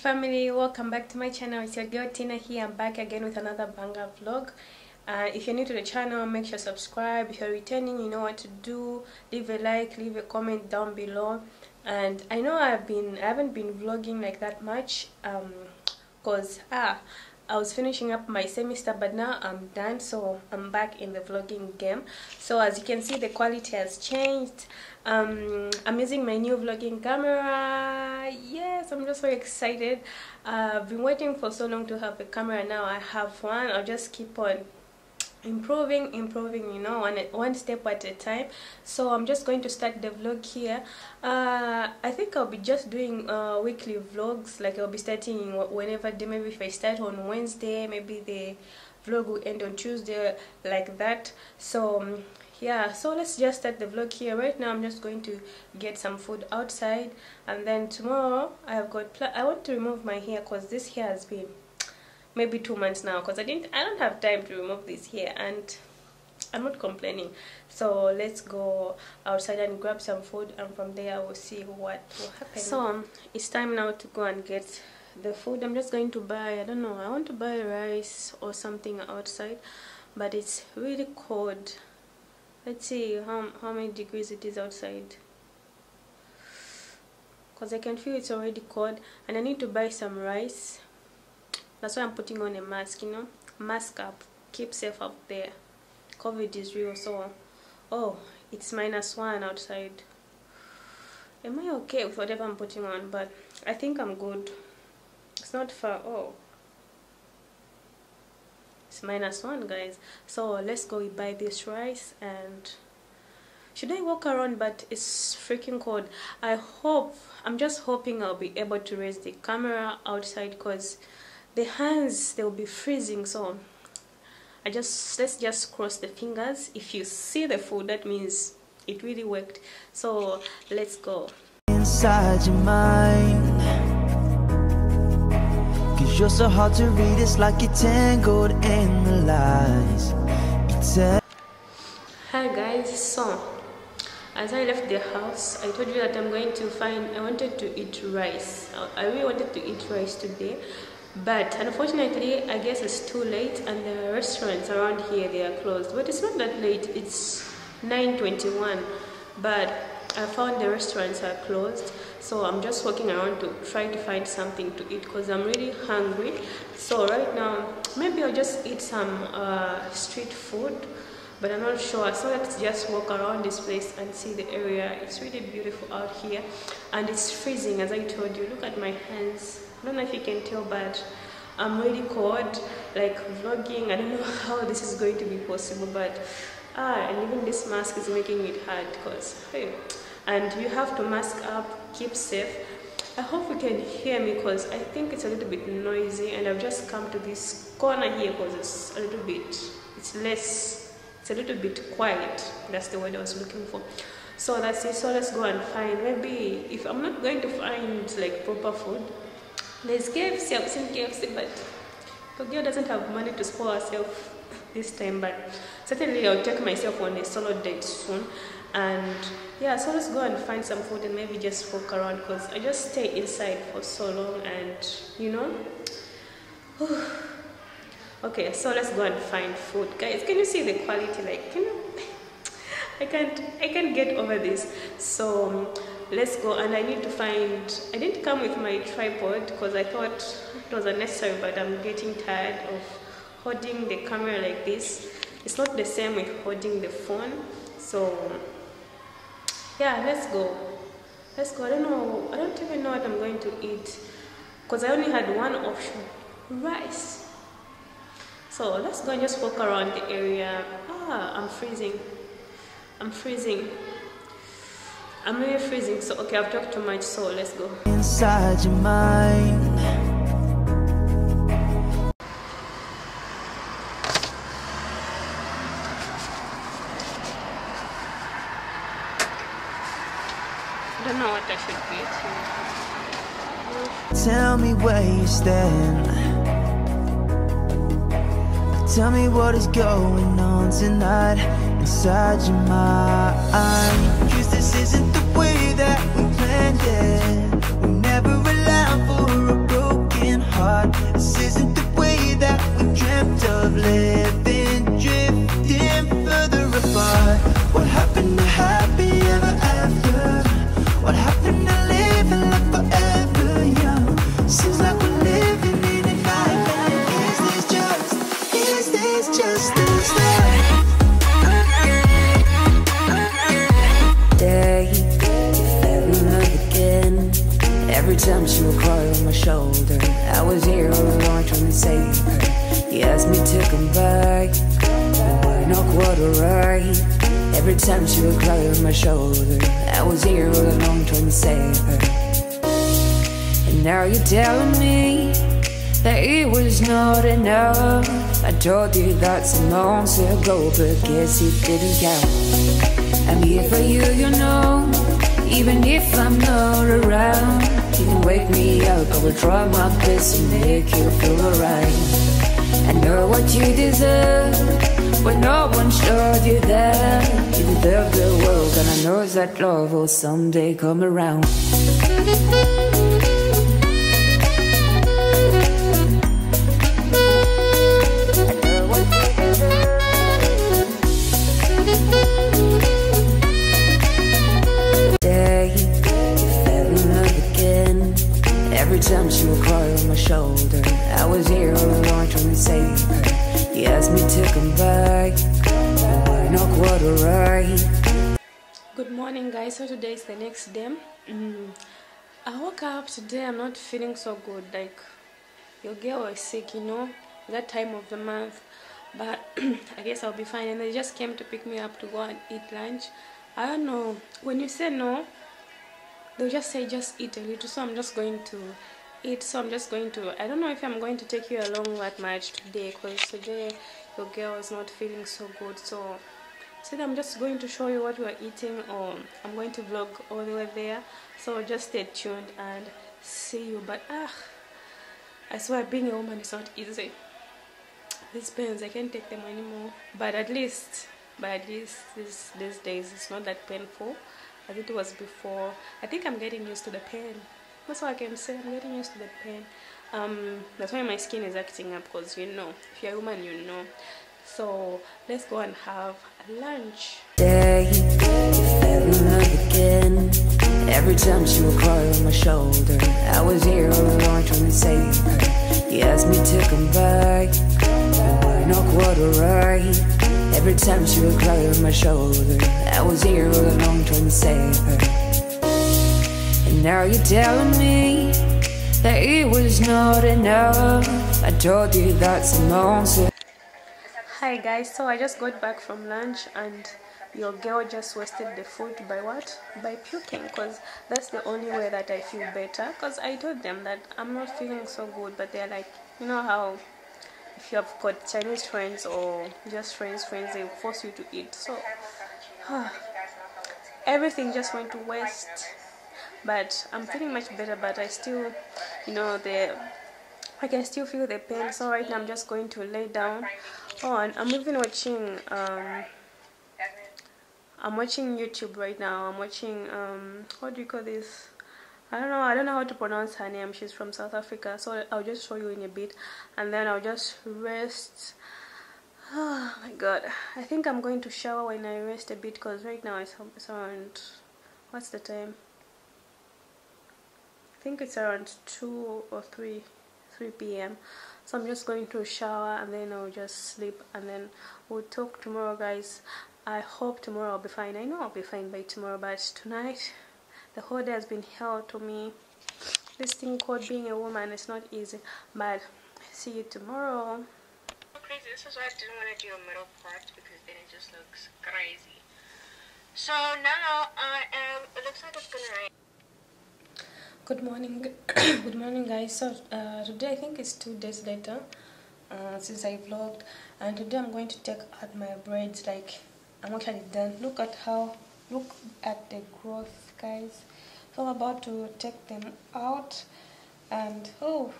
family welcome back to my channel. It's your girl Tinah here. I'm back again with another banger vlog. Uh, if you're new to the channel make sure subscribe. If you're returning you know what to do. Leave a like leave a comment down below. And i know i've been i haven't been vlogging like that much um because ah I was finishing up my semester but now I'm done so I'm back in the vlogging game. So as you can see the quality has changed. Um, I'm using my new vlogging camera. Yes I'm just so excited. Uh, I've been waiting for so long to have a camera. Now I have one. I'll just keep on improving improving you know one one step at a time. So i'm just going to start the vlog here. Uh i think i'll be just doing uh weekly vlogs. Like i'll be starting whenever day maybe if i start on wednesday maybe the vlog will end on tuesday like that. So um, yeah. So let's just start the vlog here. Right now i'm just going to get some food outside. And then tomorrow i've got i want to remove my hair because this hair has been maybe two months now because I didn't I don't have time to remove this here and I'm not complaining. So let's go outside and grab some food and from there we'll see what will happen. So um, it's time now to go and get the food. I'm just going to buy I don't know I want to buy rice or something outside but it's really cold. Let's see how, how many degrees it is outside. Because I can feel it's already cold and I need to buy some rice that's why i'm putting on a mask you know. Mask up. Keep safe out there. Covid is real so oh it's minus one outside. Am i okay with whatever i'm putting on? But i think i'm good. It's not far oh. It's minus one guys. So let's go buy this rice and should I walk around? But it's freaking cold. I hope I'm just hoping I'll be able to raise the camera outside because the hands they will be freezing so I just let's just cross the fingers. If you see the food that means it really worked. So let's go. Inside your mind. Cause you're so hard to read it's like you're tangled in the lies. Hi guys. So as I left the house I told you that I'm going to find I wanted to eat rice. I really wanted to eat rice today but unfortunately i guess it's too late and the restaurants around here they are closed. But it's not that late it's 9:21 but i found the restaurants are closed so i'm just walking around to try to find something to eat because i'm really hungry. So right now maybe i'll just eat some uh, street food but i'm not sure. So let's just walk around this place and see the area. It's really beautiful out here and it's freezing as i told you. Look at my hands I don't know if you can tell but I'm really cold like vlogging. I don't know how this is going to be possible but ah and even this mask is making it hard because hey and you have to mask up keep safe. I hope you can hear me because I think it's a little bit noisy and I've just come to this corner here because it's a little bit it's less it's a little bit quiet. That's the word I was looking for. So that's it. So let's go and find maybe if I'm not going to find like proper food there's KFC, I've seen KFC, but Tokyo doesn't have money to spoil herself this time, but certainly I'll take myself on a solo date soon. And yeah, so let's go and find some food and maybe just walk around because I just stay inside for so long and you know. okay, so let's go and find food. Guys, can you see the quality? Like, you? I can't, I can't get over this. So um, let's go and I need to find I didn't come with my tripod because I thought it was unnecessary but I'm getting tired of holding the camera like this. It's not the same with holding the phone so yeah let's go. Let's go. I don't know I don't even know what I'm going to eat because I only had one option rice. So let's go and just walk around the area. Ah I'm freezing. I'm freezing I'm really freezing, so okay, I've talked too much, so let's go. Inside your mind. I don't know what I should be Tell me where you stand. Tell me what is going on tonight inside your mind. Cause this isn't the way that we planned it. We never allowed for a broken heart. This isn't the way that we dreamt of living. I was here all along trying to save her. And now you're telling me that it was not enough. I told you that some months ago, but guess it didn't count. I'm here for you, you know, even if I'm not around. You can wake me up, I will try my best to make you feel alright. I know what you deserve, but no one showed you that. You deserve the world, and I know that love will someday come around. Every time she would cry on my shoulder, I was here all along trying to save her. He asked me to come back, alright. Good morning, guys. So today is the next day. Mm. I woke up today. I'm not feeling so good. Like your girl was sick, you know, that time of the month. But I guess I'll be fine. And they just came to pick me up to go and eat lunch. I don't know. When you say no, they'll just say just eat a little. So I'm just going to So I'm just going to. I don't know if I'm going to take you along that much today, because today your girl is not feeling so good. So so I'm just going to show you what we're eating or I'm going to vlog all the way there. So just stay tuned and see you. But ah I swear being a woman is not easy. These pains I can't take them anymore. But at least but at least this, these days it's not that painful as it was before. I think I'm getting used to the pain that's all I can say I'm getting used to the pain um, that's why my skin is acting up because you know if you're a woman you know so let's go and have lunch Day again. Every time she would cry on my shoulder, I was here all trying to save her. He asked me to come back, but. Every time she would cry on my shoulder, I was here all along trying to save her. Now you're telling me that it was not enough. I told you that's months ago. hi guys. So i just got back from lunch and your girl just wasted the food by what? By puking because that's the only way that i feel better. Because i told them that i'm not feeling so good but they're like you know how if you have got chinese friends or just friends friends they force you to eat. So everything just went to waste but i'm feeling much better but i still you know the I can still feel the pain. So right now I'm just going to lay down. Oh and I'm even watching um I'm watching YouTube right now. I'm watching um what do you call this? I don't know I don't know how to pronounce her name. She's from South Africa. So I'll just show you in a bit and then I'll just rest. Oh my god. I think I'm going to shower when I rest a bit because right now it's, it's around what's the time I think it's around 2 or 3 3 p.m. So I'm just going to shower and then I'll just sleep and then we'll talk tomorrow guys. I hope tomorrow I'll be fine. I know I'll be fine by tomorrow but tonight the whole day has been hell to me. This thing called being a woman is not easy but see you tomorrow. crazy. This is why I didn't want to do a middle part because then it just looks crazy. So now I am. It looks like it's gonna rain. Good morning. Good morning guys. So uh, today i think it's two days later uh, since i vlogged and today i'm going to take out my braids like i'm actually done look at how look at the growth guys. So i'm about to take them out and oh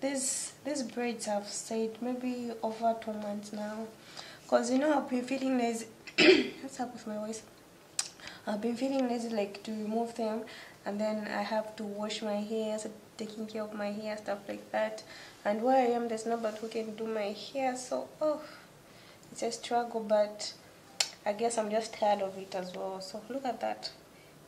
these these braids have stayed maybe over two months now. Because you know i've been feeling lazy what's up with my voice I've been feeling lazy like to remove them and then I have to wash my hair, so taking care of my hair, stuff like that. And where I am, there's nobody who can do my hair, so oh, it's a struggle, but I guess I'm just tired of it as well. So look at that,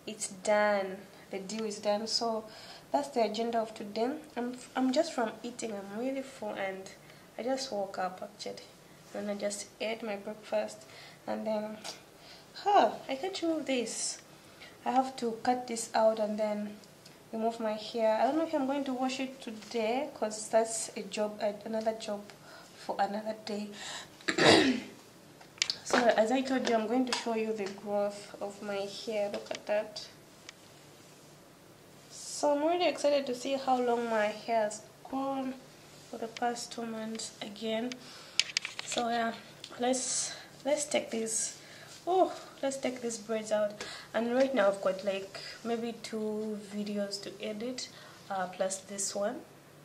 it's done. The deal is done. So that's the agenda of today. I'm I'm just from eating. I'm really full, and I just woke up actually, and I just ate my breakfast, and then huh, I can't remove this. I have to cut this out and then remove my hair. I don't know if i'm going to wash it today because that's a job another job for another day. So as i told you i'm going to show you the growth of my hair. Look at that. So i'm really excited to see how long my hair has grown for the past two months again. So yeah let's let's take this oh let's take these braids out. And right now I've got like maybe two videos to edit uh, plus this one.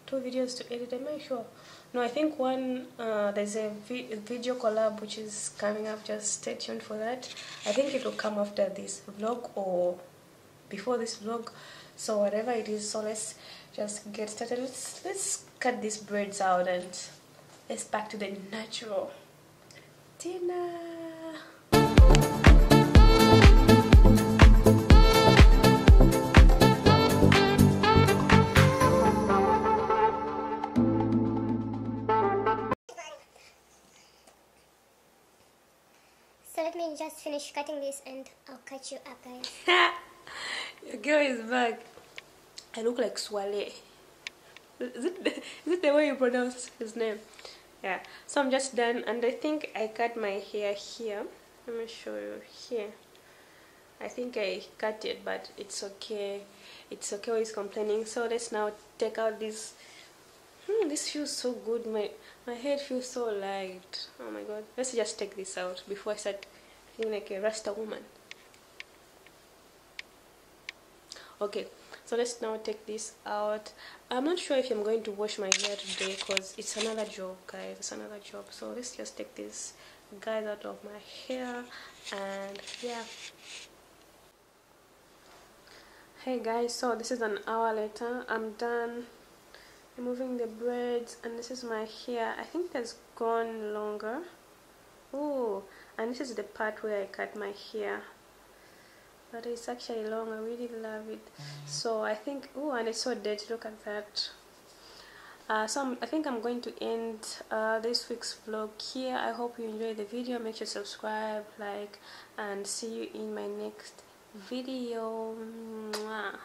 Two videos to edit am I sure? No I think one uh, there's a, vi video collab which is coming up. Just stay tuned for that. I think it will come after this vlog or before this vlog. So whatever it is so let's just get started. Let's let's cut these braids out and let's back to the natural. Dinner let me just finish cutting this and I'll catch you up guys. Your girl is back. I look like Swale. Is it, is it the way you pronounce his name? Yeah. So I'm just done and I think I cut my hair here. Let me show you here. I think I cut it but it's okay. It's okay he's complaining. So let's now take out this Hmm, this feels so good. My my head feels so light. Oh my god. Let's just take this out before I start like a Rasta woman. Okay, so let's now take this out. I'm not sure if I'm going to wash my hair today because it's another job, guys. It's another job. So let's just take this guys out of my hair and yeah. Hey guys, so this is an hour later. I'm done removing the braids and this is my hair i think that's gone longer oh and this is the part where I cut my hair but it's actually long. I really love it. Mm-hmm. So I think oh and it's so dirty. Look at that. Uh, so I'm, i think I'm going to end uh, this week's vlog here. I hope you enjoyed the video. Make sure to subscribe like and see you in my next video. Mwah.